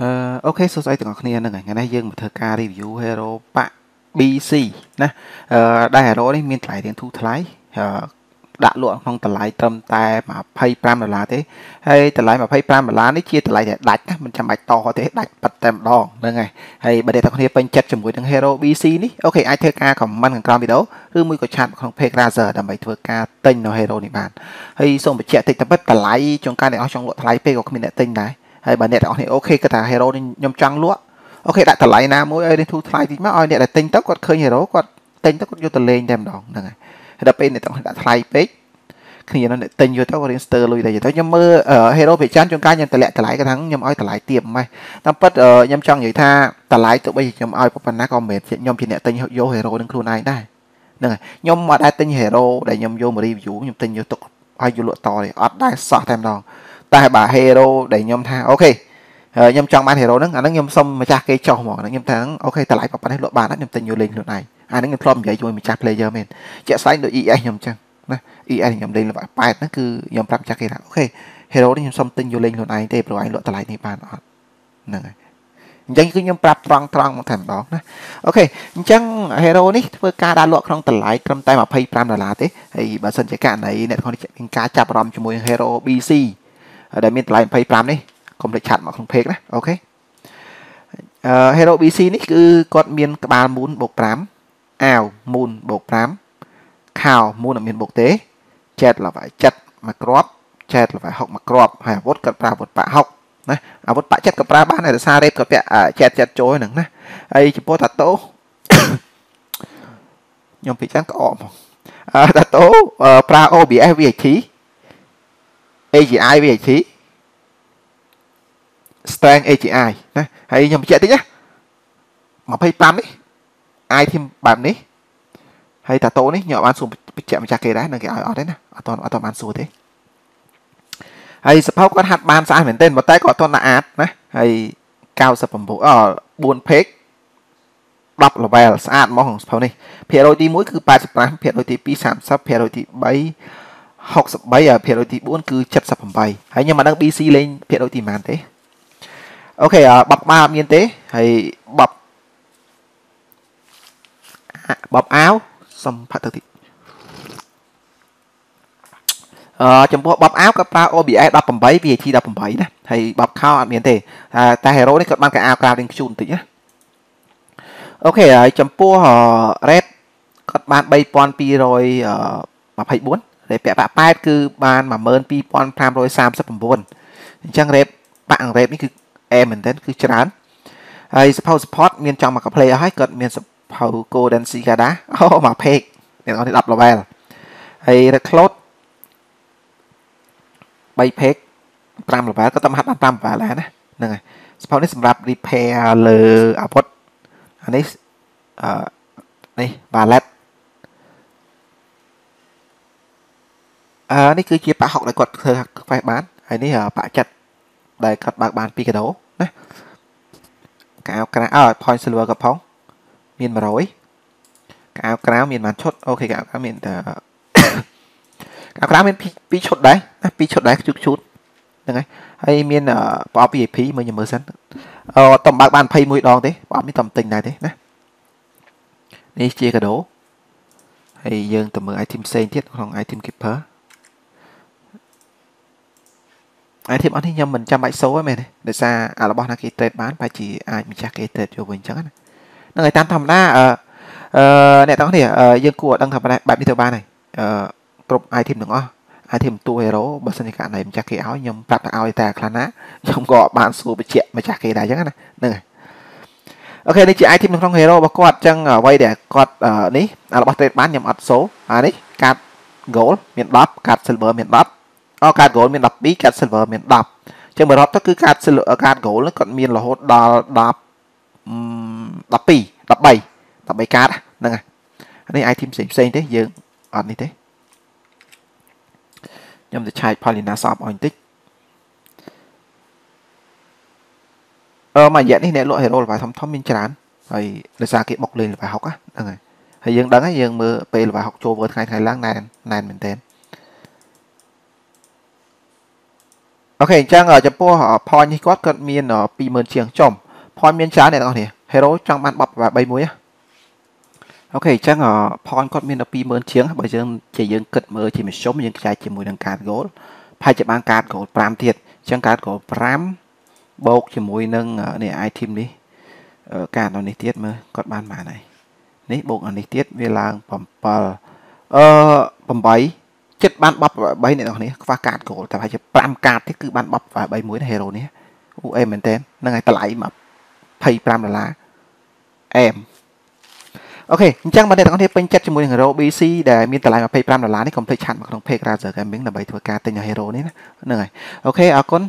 អឺអូខេសួស្តីទាំងអស់គ្នាហ្នឹងហើយថ្ងៃនេះយើងមកធ្វើការ review Hero Pack BC ណាអឺដែល Hero នេះមានថ្លៃរៀងធូរថ្លៃអឺដាក់លក់ក្នុងតម្លៃត្រឹមតែ25ដុល្លារទេហើយតម្លៃ25ដុល្លារនេះជាតម្លៃដែលដាច់ណាមិនចាំបាច់តទេដាច់ប៉ិតតែម្ដងហ្នឹងហើយហើយបើអ្នកទាំងគ្នាពេញចិត្តជាមួយនឹង Hero BC នេះអូខេអាចធ្វើការ comment ខាងក្រោមវីដេអូឬមួយក៏ឆាតក្នុង page Razer ដើម្បីធ្វើការទិញនៅ Hero នេះបានហើយសូមបញ្ជាក់តិចទៅពិតតម្លៃចុងការអ្នកអស់ចង់លក់ថ្លៃពេកក៏គ្មានអ្នកទិញដែរ ហើយបើអ្នកទាំងអស់នេះអូខេគាត់ថា hero នេះខ្ញុំចង់លក់អូខេដាក់តម្លៃណាមួយឲ្យនេះធូរថ្លៃតិចមកឲ្យអ្នកដែលទិញទៅគាត់ឃើញ hero គាត់ទិញទៅគាត់យកទៅលេងតែម្ដងហ្នឹងហើយហើយដល់ពេលអ្នកទាំងដាក់ថ្លៃពេកគ្នានៅទិញយកទៅរៀងស្ទើរលុយតែទៅខ្ញុំមើល hero ភាគច្រើនជួនកាលខ្ញុំតម្លាក់តម្លៃគាត់ថាខ្ញុំឲ្យតម្លៃទាបម៉េះតាមពិតខ្ញុំចង់និយាយថាតម្លៃទៅបីខ្ញុំឲ្យប៉ុណ្ណាក៏មិនមែនខ្ញុំជាអ្នកទិញយក hero នឹងខ្លួនឯងដែរហ្នឹងហើយខ្ញុំមកដែរទិញ hero ដែលខ្ញុំយកមក review ខ្ញុំទិញយកទុកឲ្យយកលក់តទេអត់ដែរសោះតែម្ដង តែបើ hero ដែលខ្ញុំថា OK ខ្ញុំចង់បាន hero ហ្នឹងអាហ្នឹងខ្ញុំសុំម្ចាស់គេចុះហ្មងខ្ញុំថា OK តម្លៃប៉ុណ្ណេះលក់បានខ្ញុំទិញយកលេងខ្លួនឯងអាហ្នឹងខ្ញុំធ្លាប់និយាយជាមួយម្ចាស់ player មែនជាក់ស្ដែងដូច ES ខ្ញុំចឹងណា ES ខ្ញុំលេងល្បែង8ហ្នឹងគឺខ្ញុំប្រាប់ម្ចាស់គេថា OK hero នេះខ្ញុំសុំទិញយកលេងខ្លួនឯងទេព្រោះឯងលក់តម្លៃនេះបានអត់ហ្នឹងហើយអញ្ចឹងគឺខ្ញុំប្រាប់ត្រង់ត្រង់មកតែម្ដងណា OK អញ្ចឹង hero នេះធ្វើការដាក់លក់ក្នុងតម្លៃត្រឹមតែ25ដុល្លារទេហើយបើសិនជាករណីអ្នកទាំងនេះមានការចាប់អារម្មណ៍ជាមួយ hero BC ដែលមានតម្លៃ25នេះកុំភ្លេចឆាត់មកក្នុង page ណាអូខេអឺ Hero BC នេះគឺគាត់មានក្បាលមូនបូក5អាវមូនបូក5ខោមូនអត់មានបូកទេចែតលវ7មួយគ្រាប់ចែតលវ6មួយគ្រាប់ហើយអាវុធគាត់ប្រើអាវុធបាក់6ណាអាវុធបាក់ចិត្តក៏ប្រើបានដែរដោយសាររ៉េបក៏ពាក់ចែតចែតចូលហ្នឹងណាហើយចំពោះតាតូខ្ញុំពិចារណាក្អកមកតាតូប្រើ OBS VAT AGI VAT strength AGI ណាហើយខ្ញុំបញ្ជាក់តិចណា25នេះ item បែបនេះហើយតាតូនេះខ្ញុំអត់បានសួរបញ្ជាក់ម្ចាស់គេដែរនឹងគេឲ្យអត់ទេណាអត់អត់បានសួរទេហើយសភៅគាត់ហាត់បានស្អាតមែនទែនប៉ុន្តែគាត់អត់ទាន់ដាក់អាតណាហើយ99អ4 page 10 level ស្អាតហ្មងសភៅនេះភាគរយទី1គឺ85ភាគរយទី2 30ភាគរយទី3 63ហើយភាគរយទី4គឺ78ហើយខ្ញុំមិនដឹង BC លេងភាគរយទីប៉ុន្មានទេអូខេបបក្បាលអត់មានទេហើយបបបបអាវសំផាត់ទៅទីអឺចំពោះបបអាវគាត់ប្រើ OBS 18 VAT 18ណាហើយបបខោអត់មានទេតែ Hero នេះគាត់បានកៅអាវក្រៅរៀងខ្ជូនបន្តិចណាអូខេហើយចំពោះ Red គាត់បាន3224 រ៉េបពាក់បាក់8គឺបាន12539អញ្ចឹងរ៉េបបាក់រ៉េបនេះគឺអែមែនទែនគឺច្រើនហើយ support support មានចង់មក play អស់ហើយគាត់មាន support golden cicada អូមក page អ្នកនរ10 level ហើយ recload 3 page 5 level ក៏តាមហាត់បាន5 level ដែរណាហ្នឹងហើយ support នេះសម្រាប់ repair លើអាវុធអានេះអឺនេះ ballet អឺនេះគឺជាប៉ាហុកដែលគាត់ធ្វើខ្វេះបានហើយនេះប៉ាចិត្តដែលគាត់បើកបានពីកាដូណាកៅក្រៅអើ point silver ក៏ផងមាន100កៅក្រៅមានបានឈុតអូខេកៅក្រៅមានតែកៅក្រៅមាន2ឈុតដែរណា2ឈុតដែរជូតជូតហ្នឹងហើយហើយមានប្រអប់ VIP មើលខ្ញុំមើលសិនអឺតំបើកបាន21ដងទេប្រអប់នេះតំទិញដែរទេណានេះជាកាដូហើយយើងទៅមើល item ផ្សេងទៀតក្នុង item keeper អាយធីមអត់នេះខ្ញុំមិនចាំបាច់សូទេមែនទេដោយសារអារបស់ណាគេ trade បានប្រហែលជាអាចម្ចាស់គេ trade យកវិញអញ្ចឹងណាហ្នឹងហើយតាមធម្មតាអឺអឺអ្នកទាំងនេះយើងគួរដឹងថាបែបនេះទៅបានហើយអឺគ្រប់ item ទាំងអស់ item តួ hero បើសិនជាករណីម្ចាស់គេឲ្យខ្ញុំប្រាប់ទៅឲ្យតែខ្លះណាខ្ញុំក៏បានសួរបញ្ជាក់ម្ចាស់គេដែរអញ្ចឹងណាហ្នឹងហើយអូខេនេះជា item នៅក្នុង hero របស់គាត់អញ្ចឹងអ្វីដែលគាត់នេះរបស់ trade បានខ្ញុំអត់សូអានេះកាត gold មាន10កាត silver មាន10 អកាត gold មាន12កាត silver មាន10អញ្ចឹងបើរាប់ទៅគឺកាត silver កាត gold គាត់មានរហូតដល់10 12 13 13កាតហ្នឹងហើយនេះ item ផ្សេងផ្សេងទេយើងអត់នេះទេខ្ញុំទៅឆែក Paulina Shop ឲ្យបន្តិចអឺមួយរយៈនេះអ្នកលក់ hero ល្បាយធំធំមានច្រើនហើយដោយសារគេបុកលេងល្បាយហុកហ្នឹងហើយហើយយើងដឹងហើយយើងមើលពេលល្បាយហុកចូលមើលថ្ងៃថ្ងៃឡើងណែនណែនមែនតើ អូខេអញ្ចឹងចំពោះ point នេះគាត់គាត់មាន20000ជាងចំ point មានច្រើនអ្នកទាំងអស់គ្នា hero ចង់បានបប3មួយអូខេអញ្ចឹង point គាត់មានដល់20000ជាងបើយើងជាយើងគិតមើលជាមធ្យមយើងខ្ចែកជាមួយនឹងកាត goal ប្រហែលជាបានកាត goal 5ទៀតអញ្ចឹងកាត goal 5បូកជាមួយនឹងនេះ item នេះកាតនេះទៀតមើលគាត់បានបានហើយនេះបូកអានេះទៀតវាឡើង7អឺ8 ចិត្តបានបប3អ្នកនរគ្នាខ្វះកាតគោលតែប្រហែលជា5កាតទៀតគឺបានបប3មួយណាហេរ៉ូនេះអូអេមមែនតើហ្នឹងហើយតម្លៃមក25ដុល្លារអេមអូខេអញ្ចឹងបើអ្នកទាំងអស់គ្នាពេញចិត្តជាមួយនឹង Hero BC ដែលមានតម្លៃ25ដុល្លារនេះកុំភ្លេចឆាត់មកក្នុង page Razer Gaming ដើម្បីធ្វើការទិញ Hero នេះណាហ្នឹងហើយអូខេអរគុណ